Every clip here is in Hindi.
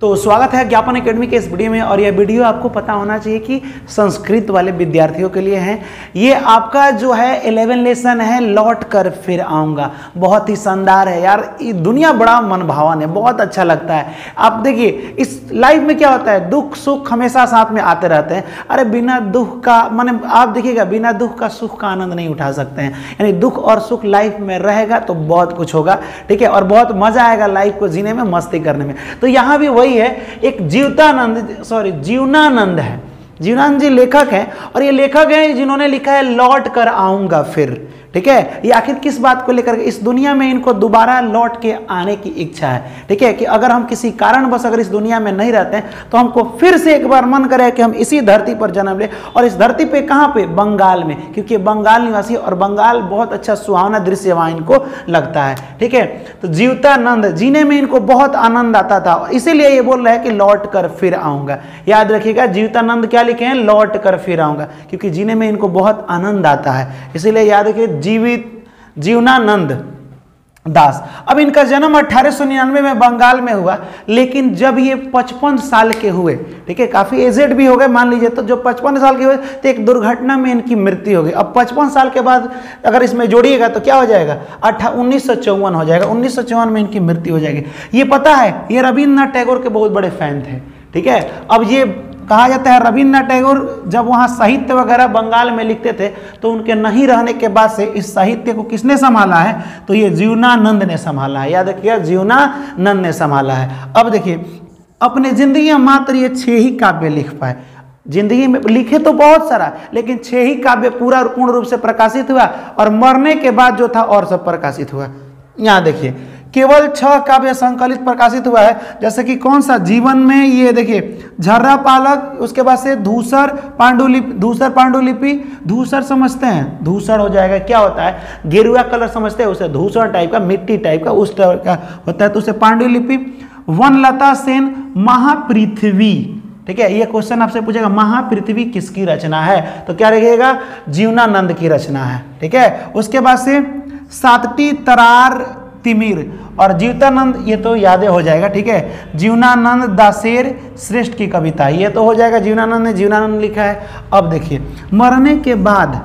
तो स्वागत है ज्ञापन एकेडमी के इस वीडियो में और यह वीडियो आपको पता होना चाहिए कि संस्कृत वाले विद्यार्थियों के लिए है। ये आपका जो है इलेवन लेसन है, लौट कर फिर आऊँगा। बहुत ही शानदार है यार, ये दुनिया बड़ा मनभावन है, बहुत अच्छा लगता है। आप देखिए, इस लाइफ में क्या होता है, दुख सुख हमेशा साथ में आते रहते हैं। अरे बिना दुख का, माने आप देखिएगा, बिना दुख का सुख का आनंद नहीं उठा सकते हैं। यानी दुख और सुख लाइफ में रहेगा तो बहुत कुछ होगा, ठीक है? और बहुत मज़ा आएगा लाइफ को जीने में, मस्ती करने में। तो यहाँ भी वही वही है, एक जीवतानंद सॉरी जीवनानंद है। जीवनानंद जी लेखक हैं, और ये लेखक हैं जिन्होंने लिखा है, लौट कर आऊँगा फिर। ठीक है? ये आखिर किस बात को लेकर इस दुनिया में इनको दोबारा लौट के आने की इच्छा है। ठीक है कि अगर हम किसी कारण बस अगर इस दुनिया में नहीं रहते हैं तो हमको फिर से एक बार मन करे कि हम इसी धरती पर जन्म ले। और इस धरती पे कहाँ पे? बंगाल में। क्योंकि बंगाल निवासी और बंगाल बहुत अच्छा सुहावना दृश्य वहाँ इनको लगता है। ठीक है? तो जीवतानंद, जीने में इनको बहुत आनंद आता था। इसीलिए ये बोल रहे हैं कि लौट कर फिर आऊँगा। याद रखिएगा, जीवतानंद क्या लिखे हैं? लौट कर फिर आऊँगा। क्योंकि जीने में इनको बहुत आनंद आता है। इसीलिए याद रखिए जीवित जीवनानंद दास। अब इनका जन्म निन्यानवे में बंगाल में हुआ, लेकिन जब ये 55 साल के हुए, ठीक है, काफ़ी एजेड भी हो गए, मान लीजिए तो जो 55 साल के हुए तो एक दुर्घटना में इनकी मृत्यु हो गई। अब 55 साल के बाद अगर इसमें जोड़िएगा तो क्या हो जाएगा? अट्ठा उन्नीस हो जाएगा। उन्नीस सौ चौवन में इनकी मृत्यु हो जाएगी। ये पता है, ये रविन्द्रनाथ टैगोर के बहुत बड़े फ़ैन थे, ठीक है? अब ये कहा जाता है रविन्द्रनाथ टैगोर जब वहाँ साहित्य वगैरह बंगाल में लिखते थे तो उनके नहीं रहने के बाद से इस साहित्य को किसने संभाला है? तो ये जीवनानंद ने संभाला है। याद रखिए जीवनानंद ने संभाला है। अब देखिए, अपने ज़िंदगी में मात्र ये छः ही काव्य लिख पाए। ज़िंदगी में लिखे तो बहुत सारा, लेकिन छः ही काव्य पूरा पूर्ण रूप से प्रकाशित हुआ और मरने के बाद जो था और सब प्रकाशित हुआ। यहाँ देखिए केवल छह काव्य संकलित प्रकाशित हुआ है। जैसे कि कौन सा? जीवन में ये देखिए, झर्रा पालक, उसके बाद से धूसर पांडुलिपि धूसर पांडुलिपि, धूसर समझते हैं। धूसर हो जाएगा, क्या होता है? गेरुआ कलर समझते हैं उसे, धूसर टाइप का, मिट्टी टाइप का, उस टाइप का होता है तो उसे पांडुलिपि। वनलता सेन, महापृथ्वी। ठीक है, ये क्वेश्चन आपसे पूछेगा, महापृथ्वी किसकी रचना है? तो क्या रहेगा जीवनानंद की रचना है। ठीक है, उसके बाद से सातटी तरार तिमिर। और जीवतानंद, ये तो यादें हो जाएगा, ठीक है? जीवनानंद दासेर श्रेष्ठ की कविता, ये तो हो जाएगा जीवनानंद ने जीवनानंद लिखा है। अब देखिए, मरने के बाद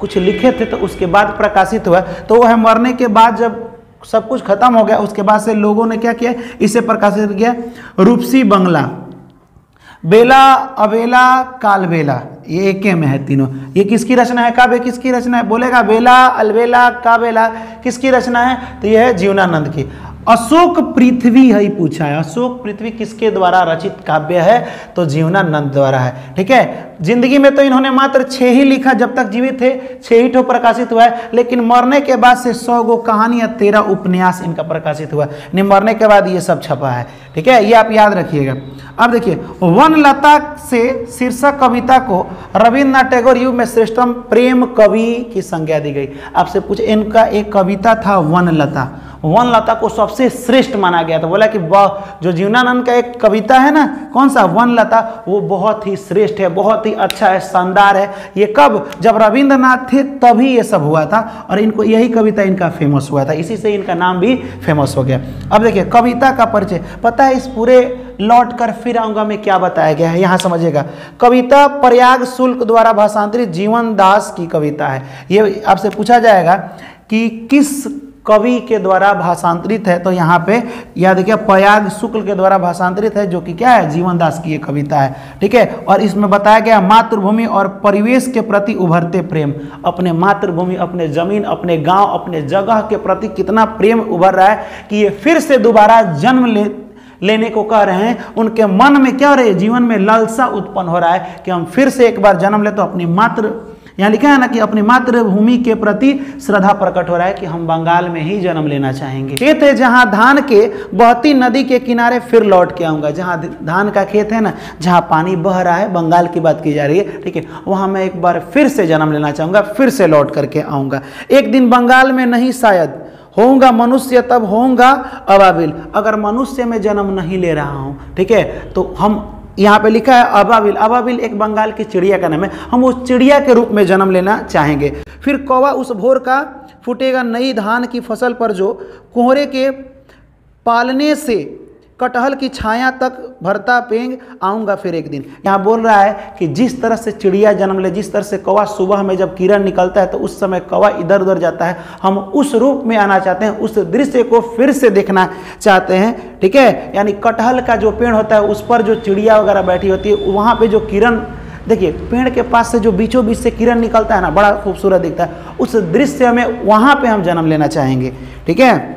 कुछ लिखे थे तो उसके बाद प्रकाशित हुआ। तो वह मरने के बाद जब सब कुछ खत्म हो गया, उसके बाद से लोगों ने क्या किया? इसे प्रकाशित किया, रूपसी बंगला। बेला, अबेला, कालबेला, ये एक में है तीनों। ये किसकी रचना है? काव्य किसकी रचना है? बोलेगा, बेला, अलबेला, काबेला, किसकी रचना है? तो यह है जीवनानंद की। अशोक पृथ्वी है पूछा है। अशोक पृथ्वी किसके द्वारा रचित काव्य है? तो जीवनानंद द्वारा है। ठीक है? ज़िंदगी में तो इन्होंने मात्र छह ही लिखा, जब तक जीवित थे, छह ही ठो प्रकाशित हुआ है। लेकिन मरने के बाद से सौ गो कहानी या तेरह उपन्यास इनका प्रकाशित हुआ है। मरने के बाद ये सब छपा है। ठीक है? ये आप याद रखिएगा। अब देखिए, वन लता से शीर्षक कविता को रविन्द्रनाथ टैगोर युग में श्रेष्ठम प्रेम कवि की संज्ञा दी गई। आपसे पूछ, इनका एक कविता था वनलता वनलता को सबसे श्रेष्ठ माना गया था। बोला कि वह, जो जीवनानंद का एक कविता है ना, कौन सा? वनलता वो बहुत ही श्रेष्ठ है, बहुत ही अच्छा है, शानदार है। ये कब? जब रविंद्रनाथ थे, तभी ये सब हुआ था और इनको, यही कविता इनका फ़ेमस हुआ था। इसी से इनका नाम भी फ़ेमस हो गया। अब देखिए, कविता का परिचय। पता है, इस पूरे लौट कर फिर आऊँगा में, क्या बताया गया है? यहाँ समझिएगा। कविता प्रयाग शुल्क द्वारा भाषांतरित जीवन दास की कविता है। ये आपसे पूछा जाएगा कि किस कवि के द्वारा भाषांतरित है तो यहाँ पे याद देखिए पयाग शुक्ल के द्वारा भाषांतरित है, जो कि क्या है जीवन दास की ये कविता है, ठीक है? और इसमें बताया गया, मातृभूमि और परिवेश के प्रति उभरते प्रेम। अपने मातृभूमि, अपने ज़मीन, अपने गाँव, अपने जगह के प्रति कितना प्रेम उभर रहा है कि ये फिर से दोबारा जन्म ले, लेने को कह रहे हैं। उनके मन में क्या रही है, जीवन में लालसा उत्पन्न हो रहा है कि हम फिर से एक बार जन्म ले तो अपनी मातृ यहाँ लिखा है ना कि अपनी मातृभूमि के प्रति श्रद्धा प्रकट हो रहा है कि हम बंगाल में ही जन्म लेना चाहेंगे। खेत है जहाँ धान के बहती नदी के किनारे फिर लौट के आऊँगा। जहाँ धान का खेत है ना, जहाँ पानी बह रहा है, बंगाल की बात की जा रही है, ठीक है, वहाँ मैं एक बार फिर से जन्म लेना चाहूँगा, फिर से लौट करके आऊँगा। एक दिन बंगाल में नहीं शायद, होऊँगा मनुष्य तब होऊँगा अबाबिल अगर मनुष्य में जन्म नहीं ले रहा हूँ, ठीक है तो हम यहाँ पे लिखा है अबाबिल अबाबिल एक बंगाल की चिड़िया का नाम है। हम उस चिड़िया के रूप में जन्म लेना चाहेंगे। फिर कौवा उस भोर का फूटेगा नई धान की फ़सल पर जो कोहरे के पालने से कटहल की छाया तक भरता पेंग, आऊँगा फिर एक दिन। यहाँ बोल रहा है कि जिस तरह से चिड़िया जन्म ले, जिस तरह से कौवा सुबह में जब किरण निकलता है तो उस समय कौवा इधर उधर जाता है। हम उस रूप में आना चाहते हैं, उस दृश्य को फिर से देखना चाहते हैं, ठीक है? यानी कटहल का जो पेड़ होता है, उस पर जो चिड़िया वगैरह बैठी होती है, वहाँ पर जो किरण, देखिए, पेड़ के पास से जो बीचों बीच से किरण निकलता है ना, बड़ा खूबसूरत दिखता है। उस दृश्य में वहाँ पे हम जन्म लेना चाहेंगे, ठीक है?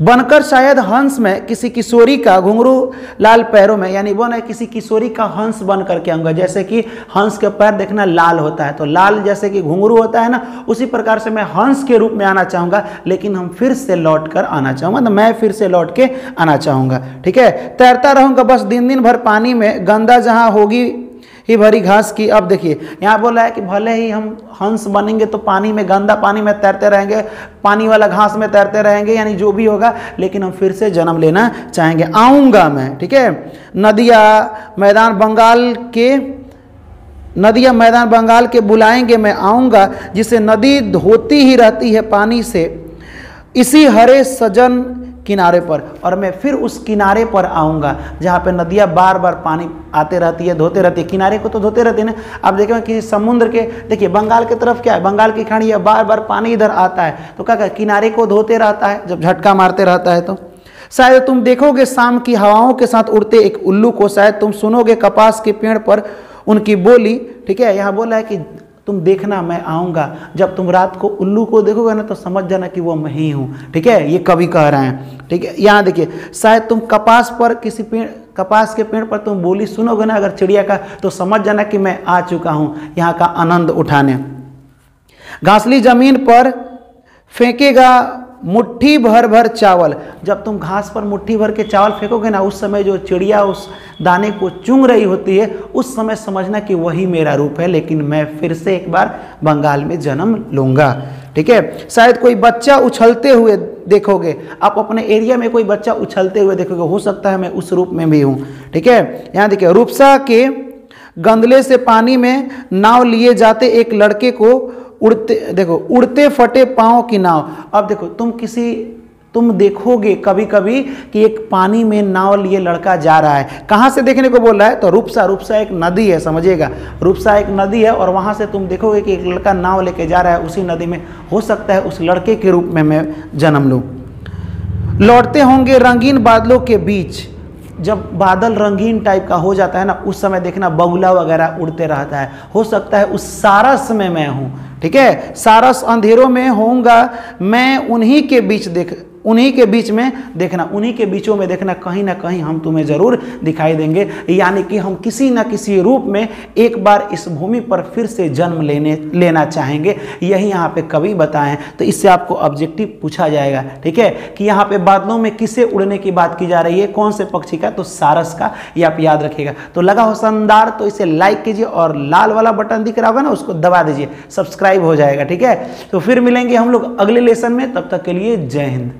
बनकर शायद हंस में किसी किशोरी का घुंघरू लाल पैरों में, यानी वो है किसी किशोरी का हंस बन करके आऊँगा जैसे कि हंस के पैर देखना लाल होता है तो लाल जैसे कि घुंघरू होता है ना, उसी प्रकार से मैं हंस के रूप में आना चाहूँगा, लेकिन हम फिर से लौट कर आना चाहूँगा तो मैं फिर से लौट के आना चाहूँगा, ठीक है? तैरता रहूँगा बस दिन दिन भर पानी में, गंदा जहाँ होगी ही भरी घास की। अब देखिए, यहाँ बोला है कि भले ही हम हंस बनेंगे तो पानी में, गंदा पानी में तैरते रहेंगे, पानी वाला घास में तैरते रहेंगे, यानी जो भी होगा, लेकिन हम फिर से जन्म लेना चाहेंगे। आऊँगा मैं, ठीक है? नदिया मैदान बंगाल के, नदिया मैदान बंगाल के बुलाएँगे, मैं आऊँगा, जिसे नदी धोती ही रहती है पानी से। इसी हरे सजन किनारे पर और मैं फिर उस किनारे पर आऊँगा, जहाँ पे नदियाँ बार बार पानी आते रहती है, धोते रहती है। किनारे को तो धोते रहते हैं ना। आप देखेंगे कि समुद्र के, देखिए, बंगाल की तरफ़ क्या है? बंगाल की खाड़ी है बार बार पानी इधर आता है। तो क्या किनारे को धोते रहता है, जब झटका मारते रहता है तो। शायद तुम देखोगे शाम की हवाओं के साथ उड़ते एक उल्लू को, शायद तुम सुनोगे कपास के पेड़ पर उनकी बोली, ठीक है? यहाँ बोला है कि तुम देखना, मैं आऊँगा। जब तुम रात को उल्लू को देखोगे ना तो समझ जाना कि वो मैं ही हूँ। ठीक है? ये कवि कह रहे हैं। ठीक है? यहाँ देखिए, शायद तुम कपास पर किसी पेड़, कपास के पेड़ पर तुम बोली सुनोगे ना, अगर चिड़िया का तो समझ जाना कि मैं आ चुका हूँ। यहाँ का आनंद उठाने। घासली ज़मीन पर फेंकेगा मुट्ठी भर भर चावल। जब तुम घास पर मुट्ठी भर के चावल फेंकोगे ना, उस समय जो चिड़िया उस दाने को चुंग रही होती है, उस समय समझना कि वही मेरा रूप है, लेकिन मैं फिर से एक बार बंगाल में जन्म लूँगा। ठीक है? शायद कोई बच्चा उछलते हुए देखोगे। आप अपने एरिया में कोई बच्चा उछलते हुए देखोगे, हो सकता है मैं उस रूप में भी हूँ। ठीक है? यहाँ देखिए, रूपसा के गंदले से पानी में नाव लिए जाते एक लड़के को उड़ते, देखो, उड़ते फटे पाँव की नाव। अब देखो, तुम किसी, तुम देखोगे कभी कभी कि एक पानी में नाव लिए लड़का जा रहा है। कहाँ से देखने को बोल रहा है? तो रूपसा रूपसा एक नदी है, समझिएगा। रूपसा एक नदी है और वहाँ से तुम देखोगे कि एक लड़का नाव लेके जा रहा है उसी नदी में। हो सकता है उस लड़के के रूप में मैं जन्म लूँ। लौटते होंगे रंगीन बादलों के बीच। जब बादल रंगीन टाइप का हो जाता है ना, उस समय देखना बगुला वगैरह उड़ते रहता है। हो सकता है उस सारस में मैं हूँ, ठीक है? सारस अंधेरों में होऊँगा, मैं उन्हीं के बीच देख उन्हीं के बीच में देखना, उन्हीं के बीचों में देखना, कहीं ना कहीं हम तुम्हें ज़रूर दिखाई देंगे। यानी कि हम किसी न किसी रूप में एक बार इस भूमि पर फिर से जन्म लेने, लेना चाहेंगे। यही यहाँ पे कवि बताएँ तो इससे आपको ऑब्जेक्टिव पूछा जाएगा, ठीक है? कि यहाँ पे बादलों में किसे उड़ने की बात की जा रही है? कौन से पक्षी का? तो सारस का, ये आप याद रखिएगा। तो लगा हो शानदार तो इसे लाइक कीजिए और लाल वाला बटन दिख रहा होगा ना, उसको दबा दीजिए। सब्सक्राइब हो जाएगा, ठीक है? तो फिर मिलेंगे हम लोग अगले लेसन में, तब तक के लिए जय हिंद।